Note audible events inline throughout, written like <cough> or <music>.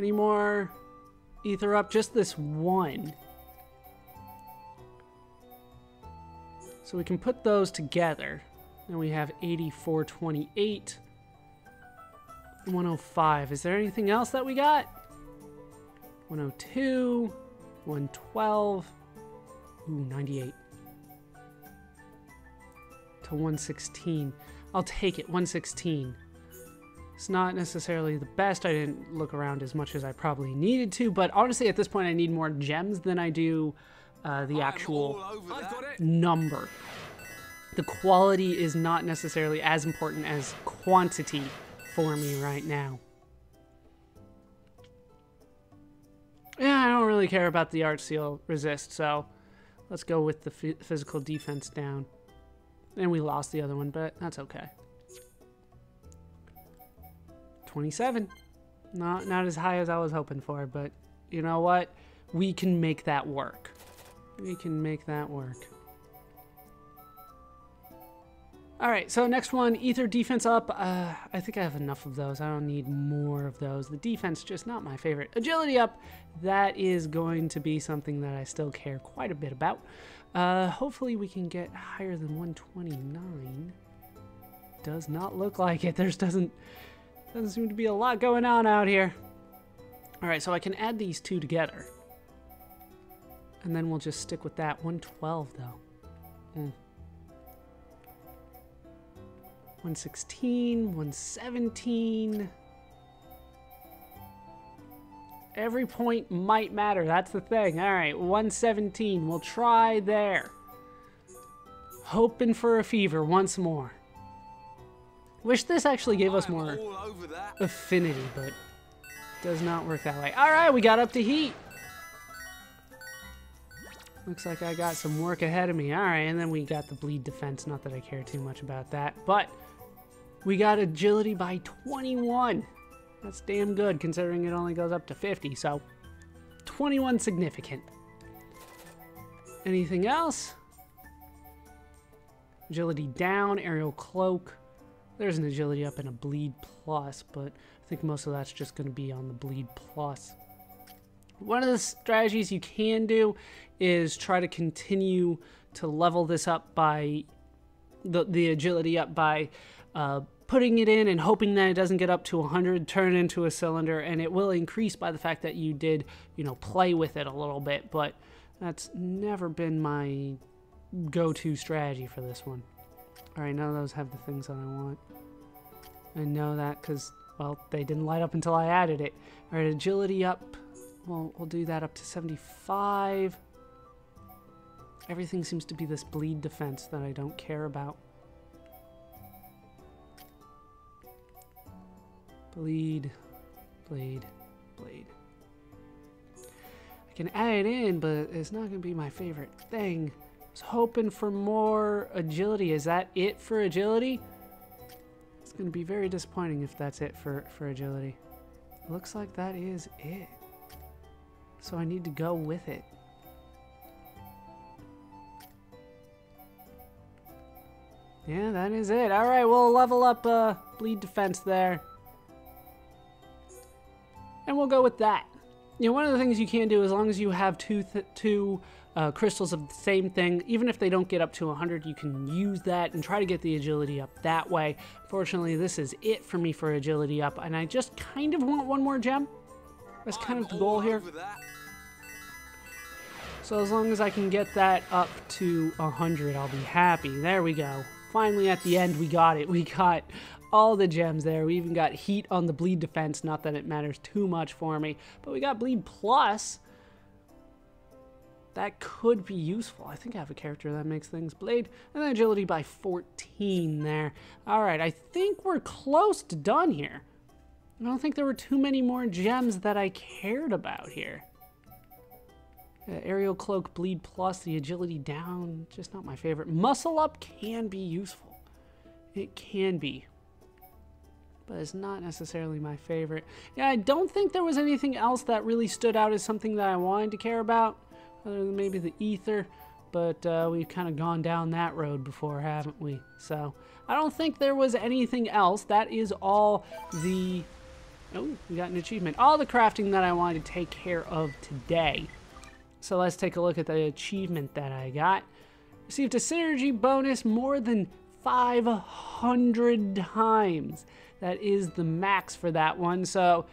Any more ether up? Just this one. So we can put those together. And we have 8428. 105. Is there anything else that we got? 102. 112. Ooh, 98. To 116. I'll take it. 116. It's not necessarily the best. I didn't look around as much as I probably needed to, but honestly, at this point, I need more gems than I do uh, the actual number. The quality is not necessarily as important as quantity for me right now. Yeah, I don't really care about the art seal resist, so let's go with the physical defense down. And we lost the other one, but that's okay. 27. Not not as high as I was hoping for, but you know what? We can make that work. We can make that work. All right, so next one, Ether defense up. Uh, I think I have enough of those. I don't need more of those. The defense, just not my favorite. Agility up, that is going to be something that I still care quite a bit about. Uh, hopefully we can get higher than 129. Does not look like it. There's doesn't doesn't seem to be a lot going on out here. All right, so I can add these two together. And then we'll just stick with that. 112, though. Mm. 116, 117. Every point might matter. That's the thing. All right, 117. We'll try there. Hoping for a fever once more. Wish this actually gave us more affinity, but does not work that way. All right, we got up to heat. Looks like I got some work ahead of me. All right, and then we got the bleed defense. Not that I care too much about that, but we got agility by 21. That's damn good considering it only goes up to 50, so 21 significant. Anything else? Agility down, aerial cloak. There's an agility up and a bleed plus, but I think most of that's just going to be on the bleed plus. One of the strategies you can do is try to continue to level this up by the, the agility up by uh, putting it in and hoping that it doesn't get up to 100, turn into a cylinder, and it will increase by the fact that you did, you know, play with it a little bit, but that's never been my go-to strategy for this one. Alright, none of those have the things that I want. I know that because, well, they didn't light up until I added it. Alright, agility up. Well, we'll do that up to 75. Everything seems to be this bleed defense that I don't care about. Bleed, bleed, bleed. I can add it in, but it's not going to be my favorite thing. Was hoping for more agility. Is that it for agility? It's going to be very disappointing if that's it for, for agility. Looks like that is it. So I need to go with it. Yeah, that is it. All right, we'll level up uh, bleed defense there. And we'll go with that. You know, one of the things you can do, as long as you have two, two uh, crystals of the same thing. Even if they don't get up to 100, you can use that and try to get the agility up that way. Fortunately, this is it for me for agility up, and I just kind of want one more gem. That's kind of the goal here. So as long as I can get that up to 100, I'll be happy. There we go. Finally, at the end, we got it. We got all the gems there. We even got heat on the bleed defense. Not that it matters too much for me, but we got bleed plus that could be useful. I think I have a character that makes things blade. And then agility by 14 there. All right, I think we're close to done here. I don't think there were too many more gems that I cared about here. Uh, aerial cloak, bleed plus, the agility down, just not my favorite. Muscle up can be useful. It can be. But it's not necessarily my favorite. Yeah, I don't think there was anything else that really stood out as something that I wanted to care about other than maybe the ether. But uh, we've kind of gone down that road before, haven't we? So I don't think there was anything else. That is all the Oh, we got an achievement. All the crafting that I wanted to take care of today. So let's take a look at the achievement that I got. Received a synergy bonus more than 500 times. That is the max for that one. So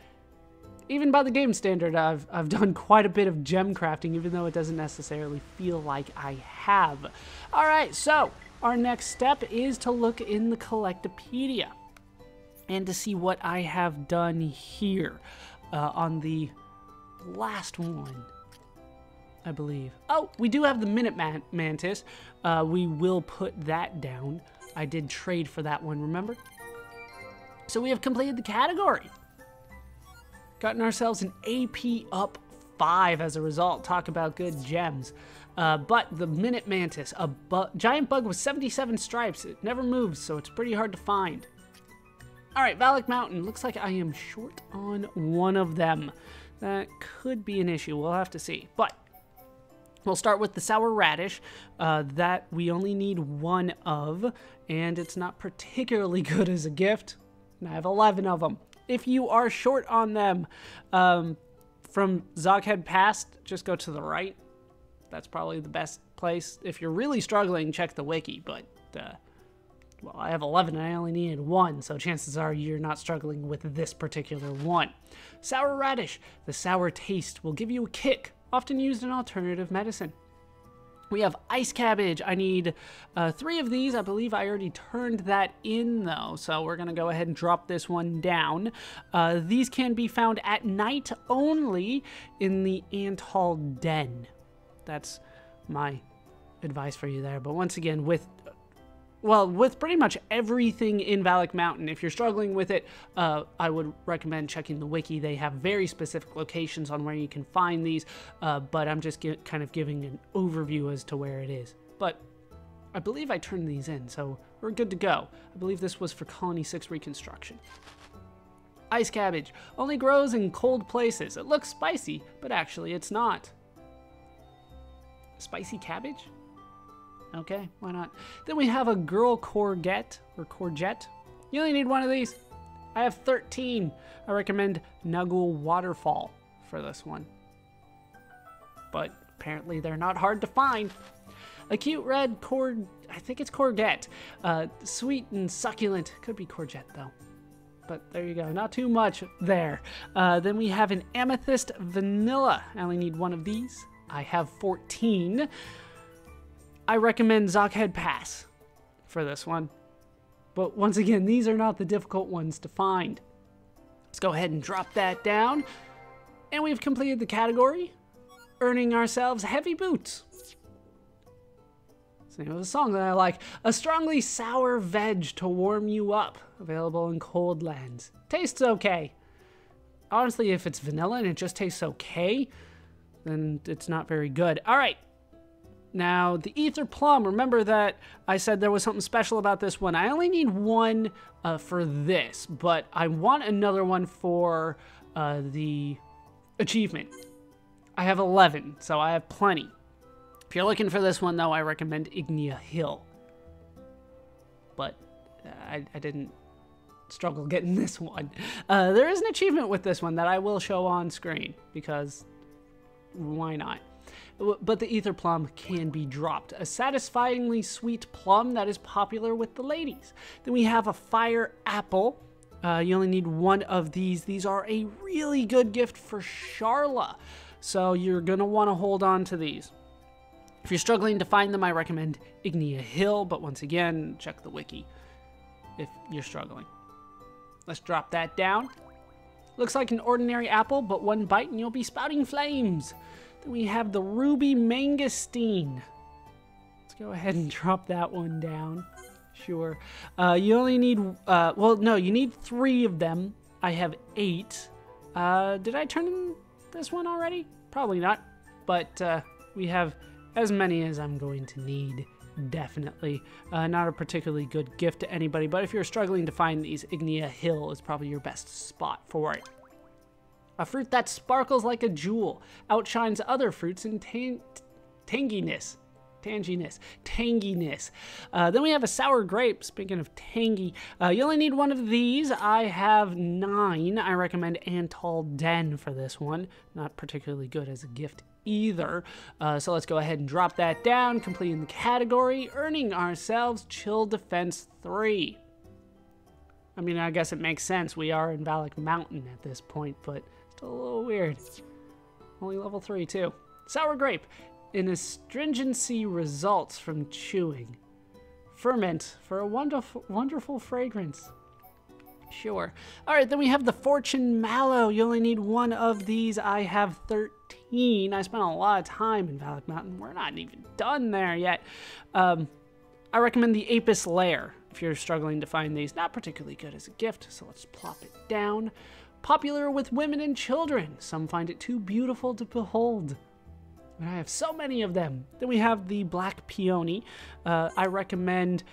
even by the game standard, I've, I've done quite a bit of gem crafting, even though it doesn't necessarily feel like I have. All right, so our next step is to look in the Collectopaedia and to see what I have done here uh, on the last one. I believe. Oh, we do have the Minute Man Mantis. Uh, we will put that down. I did trade for that one, remember? So we have completed the category. Gotten ourselves an AP up 5 as a result. Talk about good gems. Uh, but the Minute Mantis, a bu giant bug with 77 stripes. It never moves, so it's pretty hard to find. Alright, Valak Mountain. Looks like I am short on one of them. That could be an issue. We'll have to see. But We'll start with the sour radish uh, that we only need one of, and it's not particularly <laughs> good as a gift. And I have 11 of them if you are short on them um, from Zokhed Pass, just go to the right. That's probably the best place. If you're really struggling, check the wiki, but uh, well, I have 11 and I only needed one, so chances are you're not struggling with this particular one. Sour radish. The sour taste will give you a kick, often used in alternative medicine. We have ice cabbage. I need uh, three of these. I believe I already turned that in though, so we're gonna go ahead and drop this one down. Uh, these can be found at night only in the Antol Den. That's my advice for you there. But once again, with well, with pretty much everything in Valak Mountain, if you're struggling with it, uh, I would recommend checking the wiki. They have very specific locations on where you can find these, uh, but I'm just kind of giving an overview as to where it is. But I believe I turned these in, so we're good to go. I believe this was for Colony 6 reconstruction. Ice cabbage only grows in cold places. It looks spicy, but actually it's not. Spicy cabbage? Okay, why not? Then we have a girl courgette, or courgette. You only need one of these. I have 13. I recommend Nagul Waterfall for this one. But apparently they're not hard to find. A cute red cord, I think it's courgette. Uh, sweet and succulent. Could be courgette though. But there you go, not too much there. Uh, then we have an amethyst vanilla. I only need one of these. I have 14. I recommend Zokhed Pass for this one. But once again, these are not the difficult ones to find. Let's go ahead and drop that down. And we've completed the category, earning ourselves heavy boots. It's the name of a song that I like. A strongly sour veg to warm you up. Available in cold lands. Tastes okay. Honestly, if it's vanilla and it just tastes okay, then it's not very good. All right, now, the Ether Plum, remember that I said there was something special about this one. I only need one uh, for this, but I want another one for uh, the achievement. I have 11, so I have plenty. If you're looking for this one, though, I recommend Ignia Hill. But uh, I, I didn't struggle getting <laughs> this one. Uh, there is an achievement with this one that I will show on screen, because why not? But the ether plum can be dropped. A satisfyingly sweet plum that is popular with the ladies. Then we have a fire apple. Uh, you only need one of these. These are a really good gift for Sharla. So you're going to want to hold on to these. If you're struggling to find them, I recommend Ignia Hill, but once again, check the wiki if you're struggling. Let's drop that down. Looks like an ordinary apple, but one bite and you'll be spouting flames. We have the Ruby Mangosteen. Let's go ahead and drop that one down. Sure. Uh, you only need, uh, well, no, you need three of them. I have eight. Uh, did I turn in this one already? Probably not. But uh, we have as many as I'm going to need definitely. Uh, not a particularly good gift to anybody, but if you're struggling to find these, Ignia Hill is probably your best spot for it. A fruit that sparkles like a jewel, outshines other fruits in tang tanginess. tanginess, tanginess. Uh, then we have a sour grape. Speaking of tangy, uh, you only need one of these. I have nine. I recommend Antol Den for this one. Not particularly good as a gift either. Uh, so let's go ahead and drop that down, completing the category, earning ourselves Chill Defense 3. I mean, I guess it makes sense. We are in Valak Mountain at this point, but a little weird. Only level 3, too. Sour Grape. An astringency results from chewing. Ferment for a wonderful, wonderful fragrance. Sure. All right, then we have the Fortune Mallow. You only need one of these. I have 13. I spent a lot of time in Valak Mountain. We're not even done there yet. Um, I recommend the Apis Lair if you're struggling to find these. Not particularly good as a gift, so let's plop it down. Popular with women and children. Some find it too beautiful to behold. And I have so many of them. Then we have the Black Peony. Uh, I recommend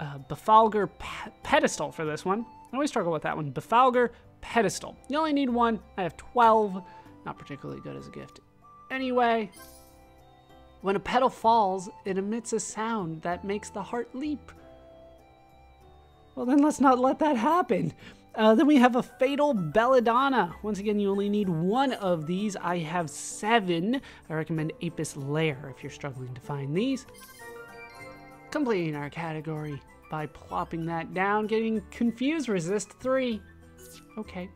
uh, Befalgar Pe Pedestal for this one. I always struggle with that one. Befalgar Pedestal. You only need one. I have 12. Not particularly good as a gift. Anyway, when a petal falls, it emits a sound that makes the heart leap. Well, then let's not let that happen. Uh, then we have a Fatal Belladonna. Once again, you only need one of these. I have seven. I recommend Apis Lair if you're struggling to find these. Completing our category by plopping that down, getting confused, resist three. Okay.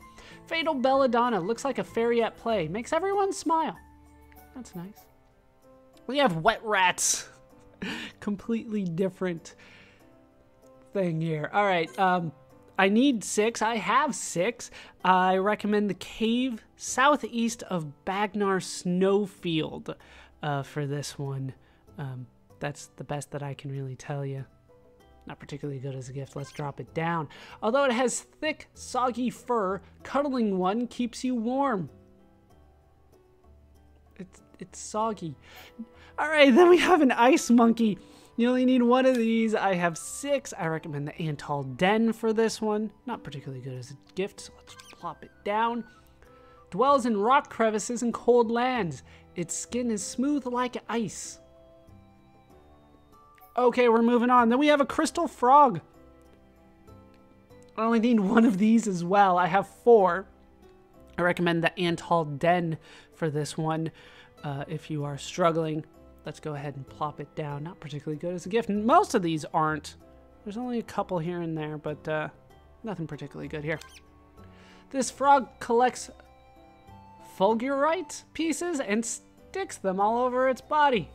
Fatal Belladonna looks like a fairy at play. Makes everyone smile. That's nice. We have Wet Rats. <laughs> Completely different thing here. All right. Um, I need six. I have six. I recommend the cave southeast of Bagnar Snowfield uh, for this one. Um, that's the best that I can really tell you. Not particularly good as a gift. Let's drop it down. Although it has thick, soggy fur, cuddling one keeps you warm. It's, it's soggy. All right, then we have an ice monkey. You only need one of these. I have six. I recommend the Antol Den for this one. Not particularly good as a gift, so let's plop it down. Dwells in rock crevices and cold lands. Its skin is smooth like ice. Okay, we're moving on. Then we have a crystal frog. I only need one of these as well. I have four. I recommend the Antol Den for this one uh, if you are struggling. Let's go ahead and plop it down. Not particularly good as a gift. Most of these aren't. There's only a couple here and there, but uh, nothing particularly good here. This frog collects fulgurite pieces and sticks them all over its body.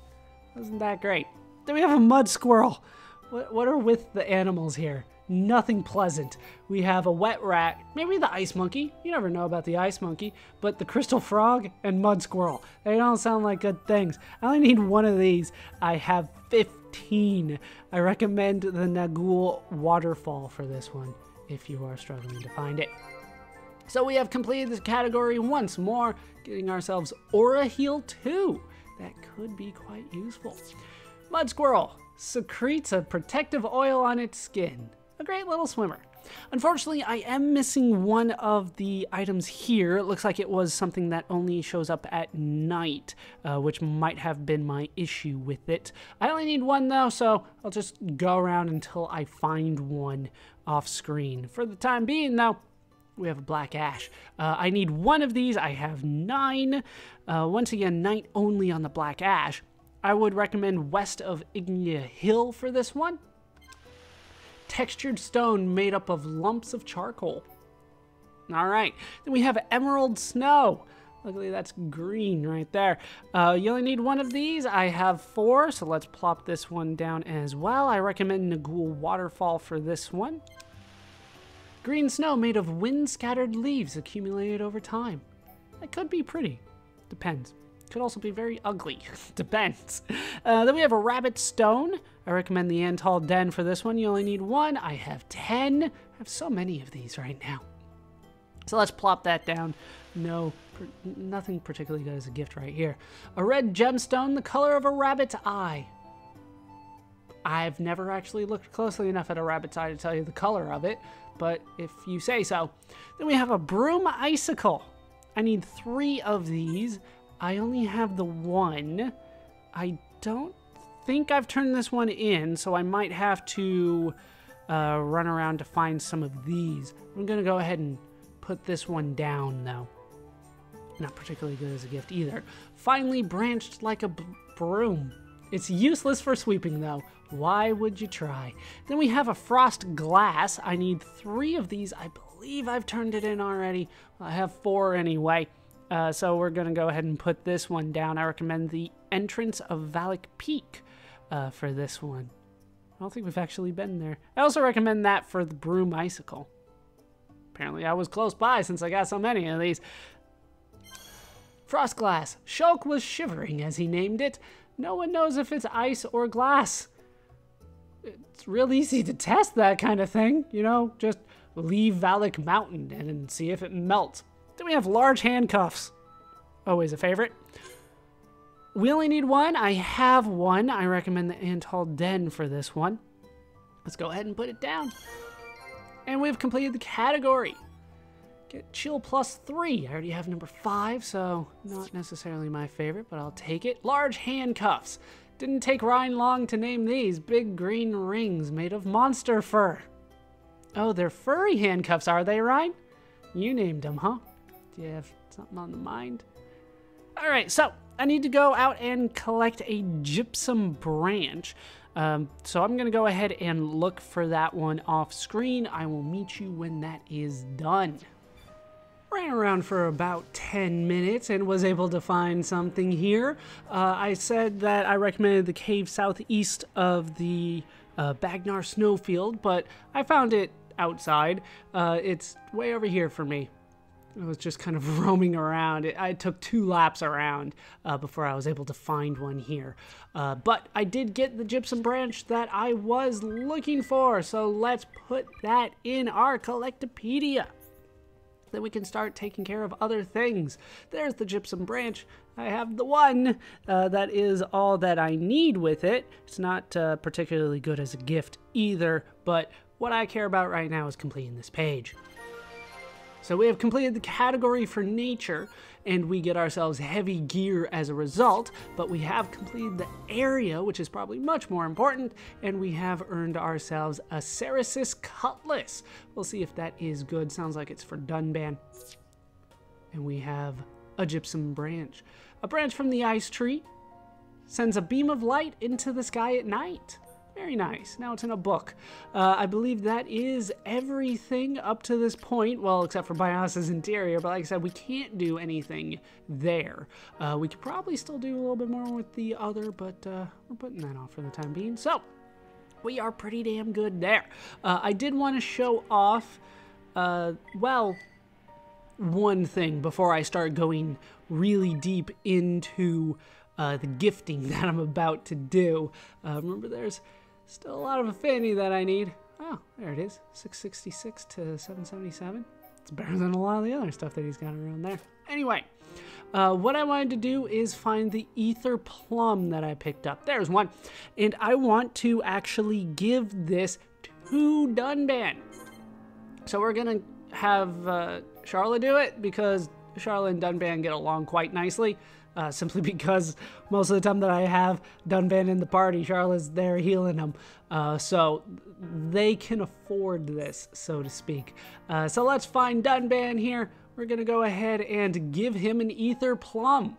Isn't that great? Then we have a mud squirrel. What, what are with the animals here? Nothing pleasant. We have a wet rat, maybe the ice monkey. You never know about the ice monkey, but the crystal frog and mud squirrel. They don't sound like good things. I only need one of these. I have 15. I recommend the Nagul waterfall for this one if you are struggling to find it. So we have completed this category once more, getting ourselves Aura Heal 2. That could be quite useful. Mud Squirrel secretes a protective oil on its skin a great little swimmer. Unfortunately, I am missing one of the items here. It looks like it was something that only shows up at night, uh, which might have been my issue with it. I only need one though, so I'll just go around until I find one off screen. For the time being though, we have a black ash. Uh, I need one of these. I have nine. Uh, once again, night only on the black ash. I would recommend west of Ignia Hill for this one textured stone made up of lumps of charcoal. All right, then we have emerald snow. Luckily, that's green right there. Uh, you only need one of these. I have four, so let's plop this one down as well. I recommend Nagul Waterfall for this one. Green snow made of wind-scattered leaves accumulated over time. That could be pretty. Depends. Could also be very ugly. <laughs> Depends. Uh, then we have a rabbit stone. I recommend the Antol Den for this one. You only need one. I have 10. I have so many of these right now. So let's plop that down. No, nothing particularly good as a gift right here. A red gemstone, the color of a rabbit's eye. I've never actually looked closely enough at a rabbit's eye to tell you the color of it, but if you say so. Then we have a broom icicle. I need three of these. I only have the one. I don't think I've turned this one in, so I might have to uh, run around to find some of these. I'm going to go ahead and put this one down, though. Not particularly good as a gift either. Finally branched like a broom. It's useless for sweeping, though. Why would you try? Then we have a frost glass. I need three of these. I believe I've turned it in already. I have four anyway. Uh, so we're going to go ahead and put this one down. I recommend the entrance of Valak Peak uh, for this one. I don't think we've actually been there. I also recommend that for the Broom Icicle. Apparently I was close by since I got so many of these. Frostglass. Shulk was shivering as he named it. No one knows if it's ice or glass. It's real easy to test that kind of thing, you know, just leave Valak Mountain and see if it melts. Then we have large handcuffs. Always a favorite. We only need one. I have one. I recommend the Antol Den for this one. Let's go ahead and put it down. And we've completed the category. Get chill plus three. I already have number five, so not necessarily my favorite, but I'll take it. Large handcuffs. Didn't take Reyn long to name these. Big green rings made of monster fur. Oh, they're furry handcuffs, are they, Reyn? You named them, huh? Do you have something on the mind? All right, so I need to go out and collect a gypsum branch. Um, so I'm going to go ahead and look for that one off screen. I will meet you when that is done. Ran around for about 10 minutes and was able to find something here. Uh, I said that I recommended the cave southeast of the uh, Bagnar snowfield, but I found it outside. Uh, it's way over here for me. I was just kind of <laughs> roaming around. It, I took two laps around uh, before I was able to find one here. Uh, but I did get the gypsum branch that I was looking for, so let's put that in our Collectopaedia. Then we can start taking care of other things. There's the gypsum branch. I have the one. Uh, that is all that I need with it. It's not uh, particularly good as a gift either, but what I care about right now is completing this page. So we have completed the category for nature, and we get ourselves heavy gear as a result, but we have completed the area, which is probably much more important, and we have earned ourselves a Cerasus Cutlass. We'll see if that is good. Sounds like it's for Dunban. And we have a Gypsum Branch. A branch from the ice tree sends a beam of light into the sky at night. Very nice. Now it's in a book. Uh, I believe that is everything up to this point. Well, except for Bios's interior. But like I said, we can't do anything there. Uh, we could probably still do a little bit more with the other, but uh, we're putting that off for the time being. So, we are pretty damn good there. Uh, I did want to show off, uh, well, one thing before I start going really deep into uh, the gifting <laughs> that I'm about to do. Remember, there's Still a lot of affinity that I need. Oh, there it is. 666 to 777. It's better than a lot of the other stuff that he's got around there. Anyway, uh, what I wanted to do is find the ether plum that I picked up. There's one. And I want to actually give this to Dunban. So we're going to have uh, do it because Sharla and Dunban get along quite nicely uh, simply <laughs> because most of the time that I have Dunban in the party, Sharla's there healing him. Uh, so they can afford this, so to speak. Uh, so let's find Dunban here. We're going to go ahead and give him an Ether Plum.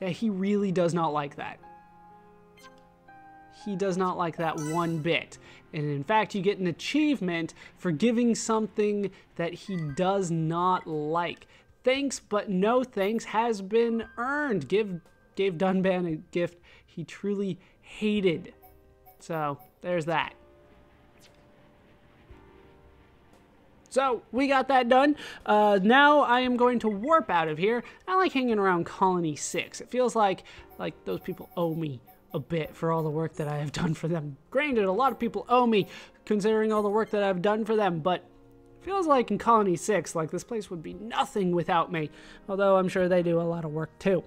Yeah, he really does not like that. He does not like that one bit. And in fact, you get an achievement for giving something that he does not like thanks but no thanks has been earned. Give gave Dunban a gift he truly hated. So there's that. So we got that done. Uh, now I am going to warp out of here. I like hanging around Colony 6. It feels like like those people owe me a bit for all the work that I have done for them. Granted, a lot of people owe me considering all the work that I've done for them, but Feels like in Colony 6, like this place would be nothing without me, although I'm sure they do a lot of work too.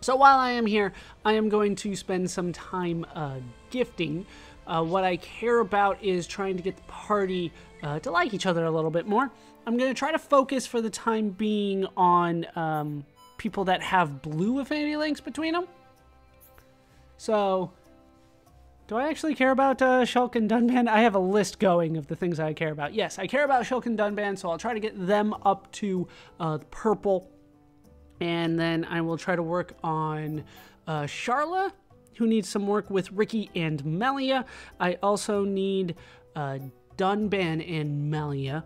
So while I am here, I am going to spend some time uh, gifting. Uh, what I care about is trying to get the party uh, to like each other a little bit more. I'm going to try to focus for the time being on um, people that have blue affinity links between them. So, do I actually care about uh, Shulk and Dunban? I have a list going of the things I care about. Yes, I care about Shulk and Dunban, so I'll try to get them up to uh, purple. And then I will try to work on uh, Sharla, who needs some work with Riki and Melia. I also need uh, Dunban and Melia.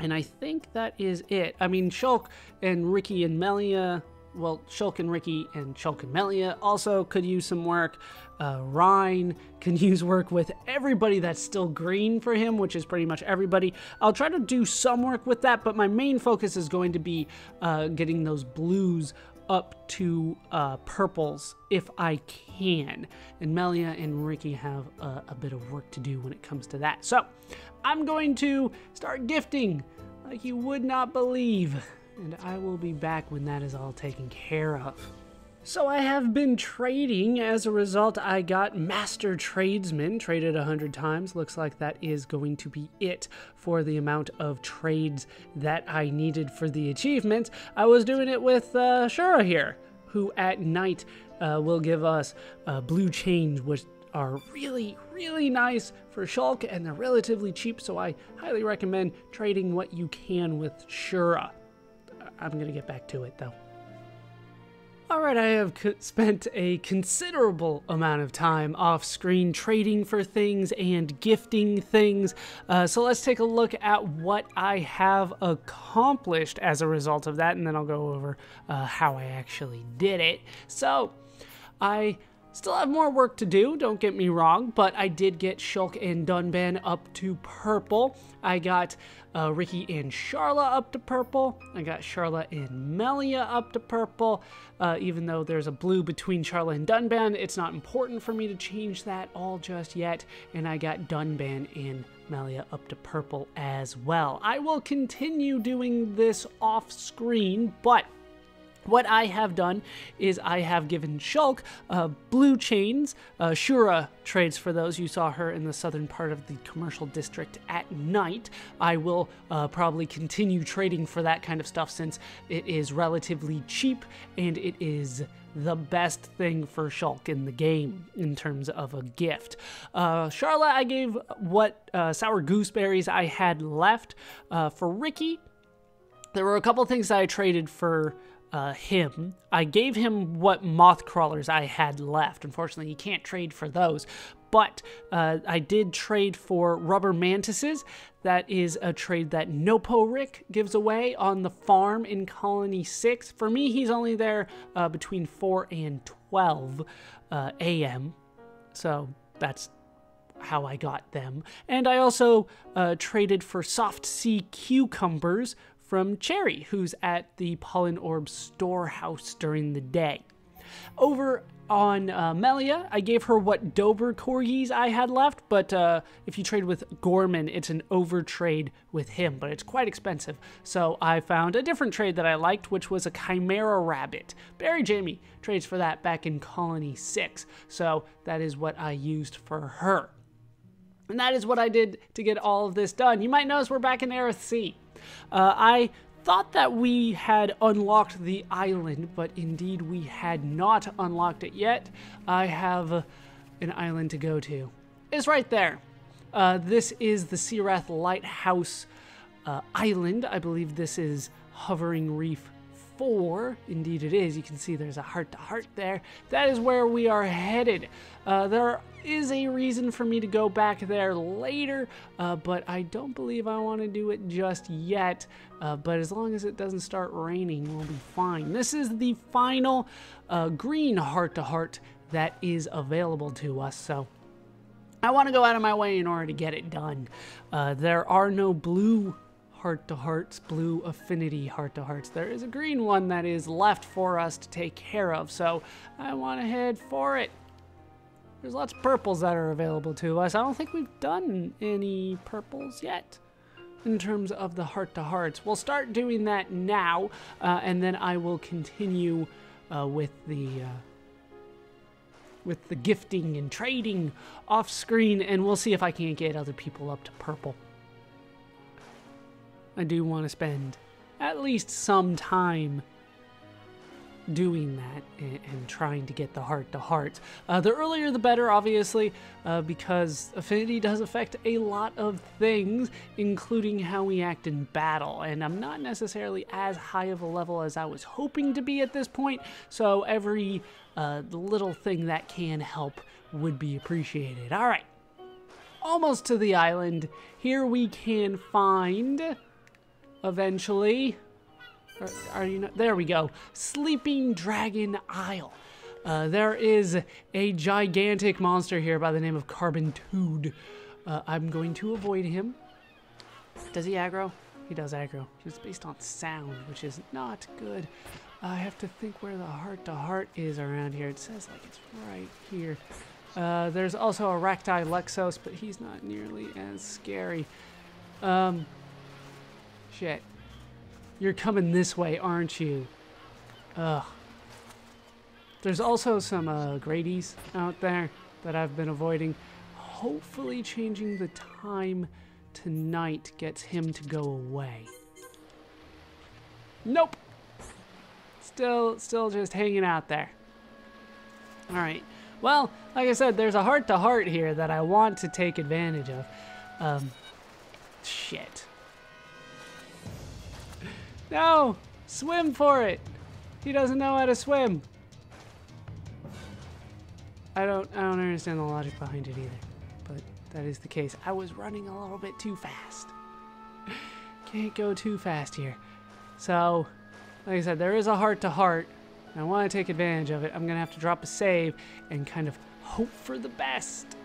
And I think that is it. I mean, Shulk and Riki and Melia well, Shulk and Riki and Shulk and Melia also could use some work. Uh, Reyn <laughs> can use work with everybody that's still green for him, which is pretty much everybody. I'll try to do some work with that, but my main focus is going to be uh, getting those blues up to uh, purples if I can. And Melia and Riki have a, a bit of work to do when it comes to that. So I'm going to start gifting like you would not believe. <laughs> And I will be back when that is all taken care of. So I have been trading. As a result, I got Master Tradesman, traded 100 times. Looks like that is going to be it for the amount of trades that I needed for the achievement. I was doing it with uh, Shura here, who at night uh, will give us uh, blue chains, which are really, really nice for Shulk, and they're relatively cheap, so I highly recommend trading what you can with Shura. I'm going to get back to it, though. Alright, I have spent a considerable amount of time off screen trading for things and gifting things. Uh, so let's take a look at what I have accomplished as a result of that, and then I'll go over uh, how I actually did it. So, I Still have more work to do, don't get me wrong, but I did get Shulk and Dunban up to purple. I got uh, Riki and Sharla up to purple. I got Sharla and Melia up to purple. Uh, even though there's a blue between Sharla and Dunban, it's not important for me to change that all just yet. And I got Dunban and Melia up to purple as well. I will continue doing this off screen, but what I have done is I have given Shulk uh, blue chains. Uh, Shura trades for those. You saw her in the southern part of the commercial district at night. I will uh, probably continue trading for that kind of stuff since it is relatively cheap and it is the best thing for Shulk in the game in terms of a gift. Uh, Sharla, I gave what uh, sour gooseberries I had left. Uh, for Riki, there were a couple things I traded for uh, him. I gave him what moth crawlers I had left. Unfortunately, you can't trade for those. But uh, I did trade for rubber mantises. That is a trade that Nopo gives away on the farm in Colony 6. For me, he's only there uh, between 4 and 12 uh, a.m. So that's how I got them. And I also uh, traded for soft sea cucumbers from Cherry, who's at the Pollen Orb storehouse during the day. Over on uh, Melia, I gave her what Dober corgis I had left, but uh, if you trade with Gorman, it's an overtrade with him, but it's quite expensive. So I found a different trade that I liked, which was a Chimera Rabbit. Barry Jamie trades for that back in Colony 6, so that is what I used for her. And that is what I did to get all of this done. You might notice we're back in Eryth Sea. Uh, I thought that we had unlocked the island, but indeed we had not unlocked it yet. I have an island to go to. It's right there. Uh, this is the Searath Lighthouse uh, Island. I believe this is Hovering Reef 4. Indeed it is. You can see there's a heart-to-heart -heart there. That is where we are headed. Uh, there is a reason for me to go back there later, uh, but I don't believe I want to do it just yet. Uh, but as long as it doesn't start raining, we'll be fine. This is the final uh, green heart-to-heart -heart that is available to us, so I want to go out of my way in order to get it done. Uh, there are no blue heart-to-hearts, blue affinity heart-to-hearts. There is a green one that is left for us to take care of, so I want to head for it. There's lots of purples that are available to us. I don't think we've done any purples yet in terms of the heart-to-hearts. We'll start doing that now, uh, and then I will continue uh, with the uh, with the gifting and trading off screen, and we'll see if I can't get other people up to purple. I do want to spend at least some time doing that and, and trying to get the heart to heart. Uh, the earlier the better, obviously, uh, because affinity does affect a lot of things, including how we act in battle. And I'm not necessarily as high of a level as I was hoping to be at this point, so every uh, little thing that can help would be appreciated. All right, almost to the island. Here we can find, eventually, are, are you not? There we go. Sleeping Dragon Isle. Uh, there is a gigantic monster here by the name of Carbon Tood. Uh, I'm going to avoid him. Does he aggro? He does aggro. He's based on sound, which is not good. I have to think where the heart-to-heart -heart is around here. It says like it's right here. Uh, there's also a Recti Lexos, but he's not nearly as scary. Um, shit. You're coming this way, aren't you? Ugh. There's also some uh, Grady's out there that I've been avoiding. Hopefully changing the time tonight gets him to go away. Nope. Still, still just hanging out there. All right. Well, like I said, there's a heart-to-heart -heart here that I want to take advantage of. Um, shit. No! Swim for it! He doesn't know how to swim. I don't I don't understand the logic behind it either. But that is the case. I was running a little bit too fast. <laughs> Can't go too fast here. So, like I said, there is a heart to heart. I want to take advantage of it. I'm going to have to drop a save and kind of hope for the best.